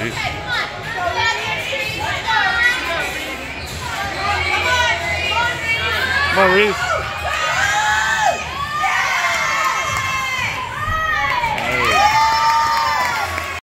Reese. Come on,